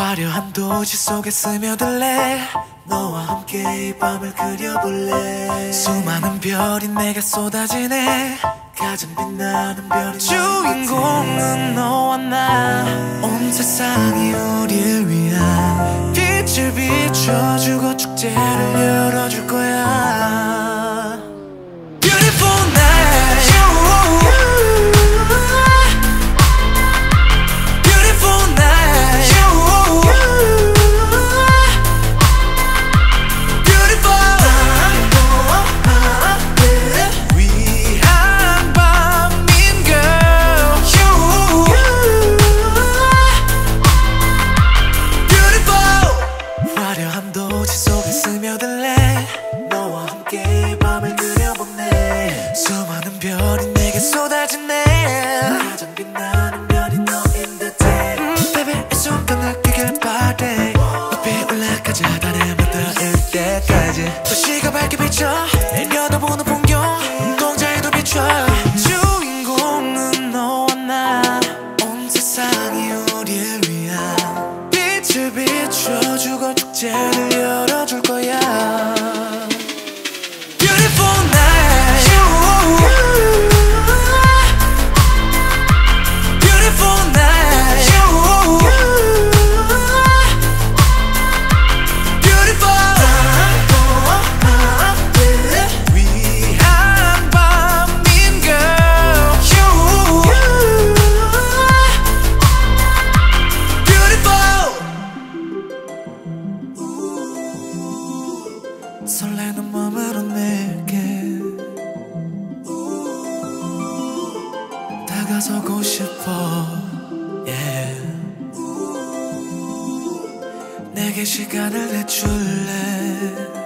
화려한 도시 속에 스며들래? 너와 함께 이 밤을 그려볼래? 수많은 별이 내게 쏟아지네. 가장 빛나는 별이 주인공은 너와 나. 온 세상이 우릴 위한 빛을 비춰주고 축제를 도시 속에 스며들래. 너와 함께 이 밤을 그려보네 수많은 별이 내게 쏟아지네. 가장 빛나는 별이 너인 듯해. 음, baby 이 순간 느끼길 바래. 높이 올라가자. 달에 맞닿을 때까지. 도시가 밝게 비쳐 다가서고 싶어 yeah. 내게 시간을 내줄래